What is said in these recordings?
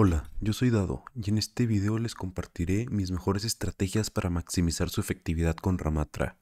Hola, yo soy Dado y en este video les compartiré mis mejores estrategias para maximizar su efectividad con Ramatra.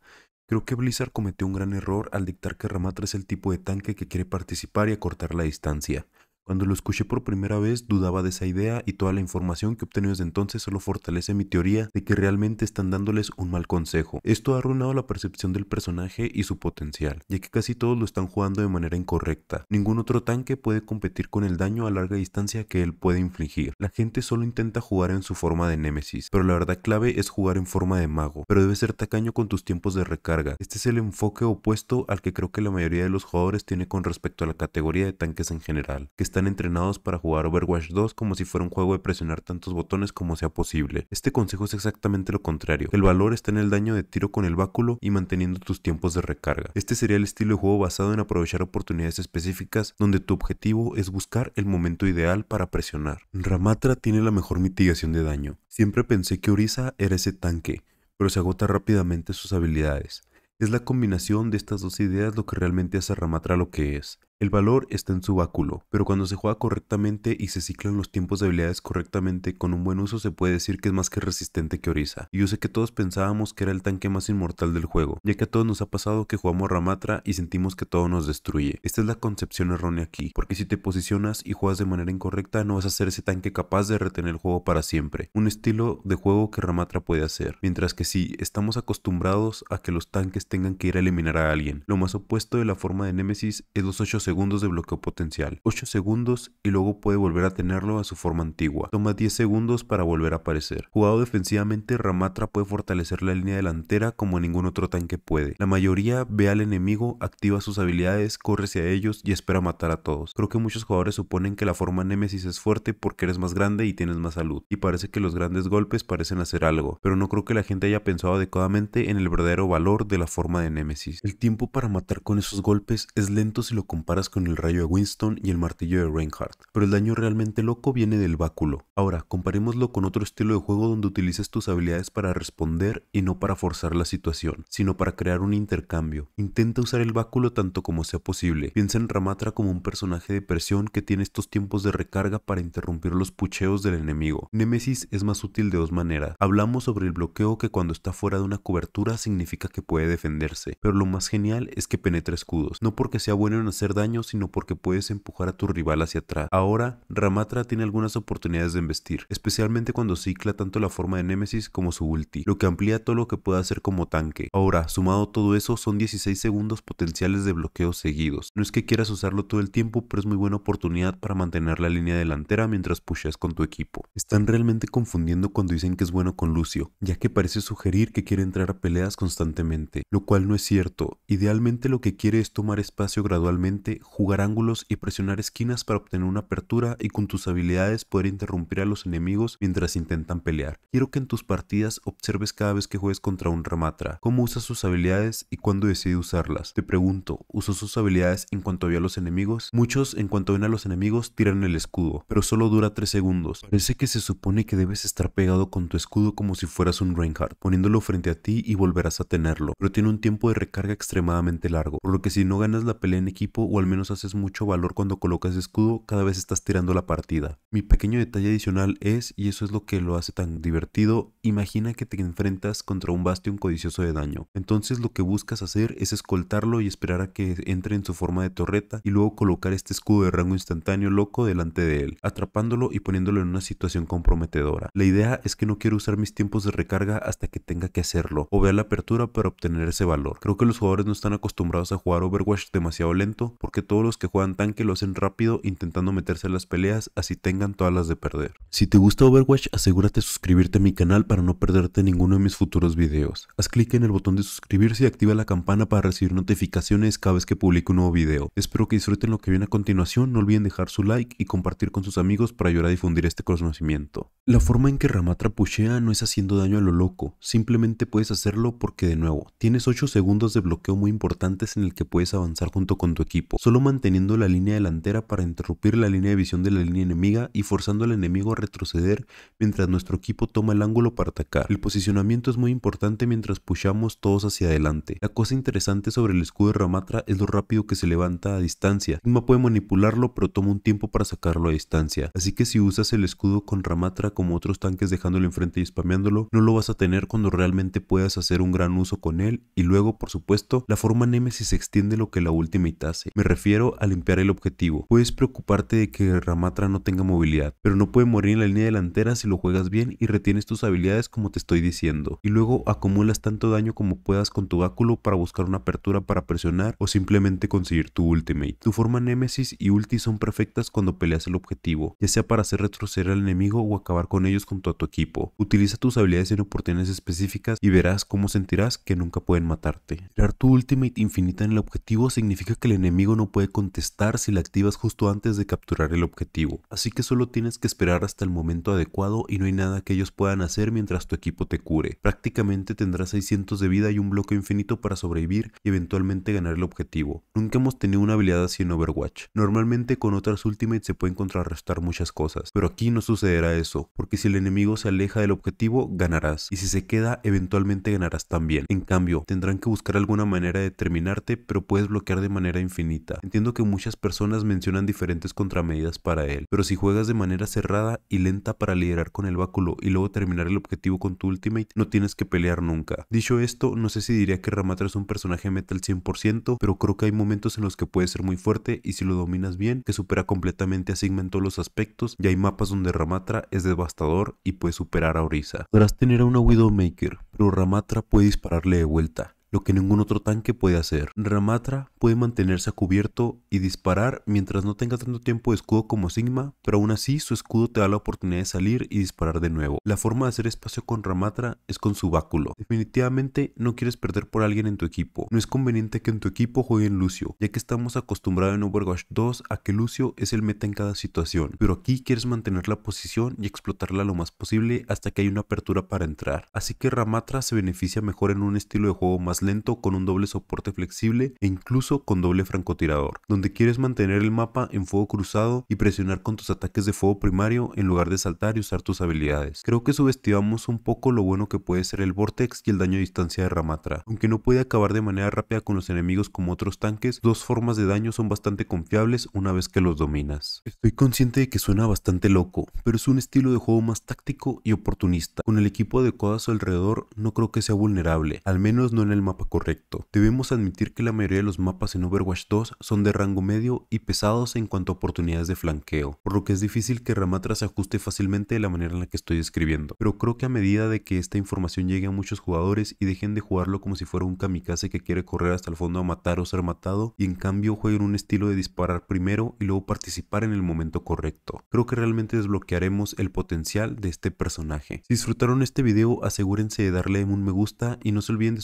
Creo que Blizzard cometió un gran error al dictar que Ramatra es el tipo de tanque que quiere participar y acortar la distancia. Cuando lo escuché por primera vez dudaba de esa idea y toda la información que obtenido desde entonces solo fortalece mi teoría de que realmente están dándoles un mal consejo. Esto ha arruinado la percepción del personaje y su potencial, ya que casi todos lo están jugando de manera incorrecta. Ningún otro tanque puede competir con el daño a larga distancia que él puede infligir. La gente solo intenta jugar en su forma de Némesis, pero la verdad clave es jugar en forma de mago, pero debes ser tacaño con tus tiempos de recarga. Este es el enfoque opuesto al que creo que la mayoría de los jugadores tiene con respecto a la categoría de tanques en general, que están entrenados para jugar Overwatch 2 como si fuera un juego de presionar tantos botones como sea posible. Este consejo es exactamente lo contrario. El valor está en el daño de tiro con el báculo y manteniendo tus tiempos de recarga. Este sería el estilo de juego basado en aprovechar oportunidades específicas donde tu objetivo es buscar el momento ideal para presionar. Ramatra tiene la mejor mitigación de daño. Siempre pensé que Orisa era ese tanque, pero se agota rápidamente sus habilidades. Es la combinación de estas dos ideas lo que realmente hace a Ramatra lo que es. El valor está en su báculo, pero cuando se juega correctamente y se ciclan los tiempos de habilidades correctamente con un buen uso se puede decir que es más que resistente que Orisa. Y yo sé que todos pensábamos que era el tanque más inmortal del juego, ya que a todos nos ha pasado que jugamos Ramatra y sentimos que todo nos destruye. Esta es la concepción errónea aquí, porque si te posicionas y juegas de manera incorrecta no vas a ser ese tanque capaz de retener el juego para siempre. Un estilo de juego que Ramatra puede hacer, mientras que si estamos acostumbrados a que los tanques tengan que ir a eliminar a alguien. Lo más opuesto de la forma de Nemesis es los 8 segundos de bloqueo potencial, 8 segundos y luego puede volver a tenerlo a su forma antigua. Toma 10 segundos para volver a aparecer. Jugado defensivamente, Ramatra puede fortalecer la línea delantera como ningún otro tanque puede. La mayoría ve al enemigo, activa sus habilidades, corre hacia ellos y espera matar a todos. Creo que muchos jugadores suponen que la forma Nemesis es fuerte porque eres más grande y tienes más salud, y parece que los grandes golpes parecen hacer algo, pero no creo que la gente haya pensado adecuadamente en el verdadero valor de la forma de Nemesis. El tiempo para matar con esos golpes es lento si lo comparas con el rayo de Winston y el martillo de Reinhardt, pero el daño realmente loco viene del báculo. Ahora, comparémoslo con otro estilo de juego donde utilices tus habilidades para responder y no para forzar la situación, sino para crear un intercambio. Intenta usar el báculo tanto como sea posible. Piensa en Ramatra como un personaje de presión que tiene estos tiempos de recarga para interrumpir los pucheos del enemigo. Nemesis es más útil de dos maneras. Hablamos sobre el bloqueo que cuando está fuera de una cobertura significa que puede defenderse, pero lo más genial es que penetra escudos, no porque sea bueno en hacer daño sino porque puedes empujar a tu rival hacia atrás. Ahora, Ramatra tiene algunas oportunidades de embestir, especialmente cuando cicla tanto la forma de Nemesis como su ulti, lo que amplía todo lo que puede hacer como tanque. Ahora, sumado todo eso, son 16 segundos potenciales de bloqueo seguidos. No es que quieras usarlo todo el tiempo, pero es muy buena oportunidad para mantener la línea delantera mientras pushes con tu equipo. Están realmente confundiendo cuando dicen que es bueno con Lucio, ya que parece sugerir que quiere entrar a peleas constantemente, lo cual no es cierto. Idealmente lo que quiere es tomar espacio gradualmente jugar ángulos y presionar esquinas para obtener una apertura y con tus habilidades poder interrumpir a los enemigos mientras intentan pelear. Quiero que en tus partidas observes cada vez que juegues contra un Ramatra, cómo usa sus habilidades y cuándo decide usarlas. Te pregunto, ¿usó sus habilidades en cuanto vio a los enemigos? Muchos en cuanto ven a los enemigos tiran el escudo, pero solo dura 3 segundos. Parece que se supone que debes estar pegado con tu escudo como si fueras un Reinhardt, poniéndolo frente a ti y volverás a tenerlo, pero tiene un tiempo de recarga extremadamente largo, por lo que si no ganas la pelea en equipo o al menos haces mucho valor cuando colocas escudo, cada vez estás tirando la partida. Mi pequeño detalle adicional es, y eso es lo que lo hace tan divertido, imagina que te enfrentas contra un bastión codicioso de daño. Entonces lo que buscas hacer es escoltarlo y esperar a que entre en su forma de torreta y luego colocar este escudo de rango instantáneo loco delante de él, atrapándolo y poniéndolo en una situación comprometedora. La idea es que no quiero usar mis tiempos de recarga hasta que tenga que hacerlo, o vea la apertura para obtener ese valor. Creo que los jugadores no están acostumbrados a jugar Overwatch demasiado lento porque que todos los que juegan tanque lo hacen rápido intentando meterse en las peleas así tengan todas las de perder. Si te gusta Overwatch asegúrate de suscribirte a mi canal para no perderte ninguno de mis futuros videos. Haz clic en el botón de suscribirse y activa la campana para recibir notificaciones cada vez que publique un nuevo video. Espero que disfruten lo que viene a continuación, no olviden dejar su like y compartir con sus amigos para ayudar a difundir este conocimiento. La forma en que Ramatra pushea no es haciendo daño a lo loco, simplemente puedes hacerlo porque de nuevo, tienes 8 segundos de bloqueo muy importantes en el que puedes avanzar junto con tu equipo. Solo manteniendo la línea delantera para interrumpir la línea de visión de la línea enemiga y forzando al enemigo a retroceder mientras nuestro equipo toma el ángulo para atacar. El posicionamiento es muy importante mientras pushamos todos hacia adelante. La cosa interesante sobre el escudo de Ramatra es lo rápido que se levanta a distancia. Sigma puede manipularlo pero toma un tiempo para sacarlo a distancia, así que si usas el escudo con Ramatra como otros tanques dejándolo enfrente y spameándolo, no lo vas a tener cuando realmente puedas hacer un gran uso con él y luego, por supuesto, la forma Nemesis extiende lo que la Ultimate hace. Refiero a limpiar el objetivo. Puedes preocuparte de que Ramatra no tenga movilidad, pero no puede morir en la línea delantera si lo juegas bien y retienes tus habilidades como te estoy diciendo. Y luego acumulas tanto daño como puedas con tu báculo para buscar una apertura para presionar o simplemente conseguir tu Ultimate. Tu forma Nemesis y Ulti son perfectas cuando peleas el objetivo, ya sea para hacer retroceder al enemigo o acabar con ellos junto a tu equipo. Utiliza tus habilidades en oportunidades específicas y verás cómo sentirás que nunca pueden matarte. Crear tu Ultimate infinita en el objetivo significa que el enemigo no puede contestar si la activas justo antes de capturar el objetivo, así que solo tienes que esperar hasta el momento adecuado y no hay nada que ellos puedan hacer mientras tu equipo te cure. Prácticamente tendrás 600 de vida y un bloque infinito para sobrevivir y eventualmente ganar el objetivo. Nunca hemos tenido una habilidad así en Overwatch. Normalmente con otras Ultimates se pueden contrarrestar muchas cosas, pero aquí no sucederá eso, porque si el enemigo se aleja del objetivo, ganarás, y si se queda, eventualmente ganarás también. En cambio, tendrán que buscar alguna manera de terminarte, pero puedes bloquear de manera infinita. Entiendo que muchas personas mencionan diferentes contramedidas para él, pero si juegas de manera cerrada y lenta para liderar con el báculo y luego terminar el objetivo con tu ultimate, no tienes que pelear nunca. Dicho esto, no sé si diría que Ramatra es un personaje metal 100%, pero creo que hay momentos en los que puede ser muy fuerte y si lo dominas bien, que supera completamente a Sigma en todos los aspectos, y hay mapas donde Ramatra es devastador y puede superar a Orisa. Podrás tener a una Widowmaker, pero Ramatra puede dispararle de vuelta lo que ningún otro tanque puede hacer. Ramatra puede mantenerse a cubierto y disparar mientras no tenga tanto tiempo de escudo como Sigma, pero aún así su escudo te da la oportunidad de salir y disparar de nuevo. La forma de hacer espacio con Ramatra es con su báculo. Definitivamente no quieres perder por alguien en tu equipo. No es conveniente que en tu equipo jueguen Lucio, ya que estamos acostumbrados en Overwatch 2 a que Lucio es el meta en cada situación, pero aquí quieres mantener la posición y explotarla lo más posible hasta que hay una apertura para entrar. Así que Ramatra se beneficia mejor en un estilo de juego más lento con un doble soporte flexible e incluso con doble francotirador, donde quieres mantener el mapa en fuego cruzado y presionar con tus ataques de fuego primario en lugar de saltar y usar tus habilidades. Creo que subestimamos un poco lo bueno que puede ser el Vortex y el daño a distancia de Ramatra. Aunque no puede acabar de manera rápida con los enemigos como otros tanques, dos formas de daño son bastante confiables una vez que los dominas. Estoy consciente de que suena bastante loco, pero es un estilo de juego más táctico y oportunista. Con el equipo adecuado a su alrededor no creo que sea vulnerable, al menos no en el mapa correcto. Debemos admitir que la mayoría de los mapas en Overwatch 2 son de rango medio y pesados en cuanto a oportunidades de flanqueo, por lo que es difícil que Ramatra se ajuste fácilmente de la manera en la que estoy describiendo. Pero creo que a medida de que esta información llegue a muchos jugadores y dejen de jugarlo como si fuera un kamikaze que quiere correr hasta el fondo a matar o ser matado, y en cambio jueguen un estilo de disparar primero y luego participar en el momento correcto. Creo que realmente desbloquearemos el potencial de este personaje. Si disfrutaron este video, asegúrense de darle un me gusta y no se olviden de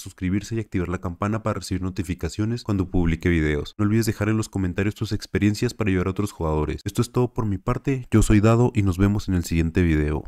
y activar la campana para recibir notificaciones cuando publique videos. No olvides dejar en los comentarios tus experiencias para ayudar a otros jugadores. Esto es todo por mi parte, yo soy Dado y nos vemos en el siguiente video.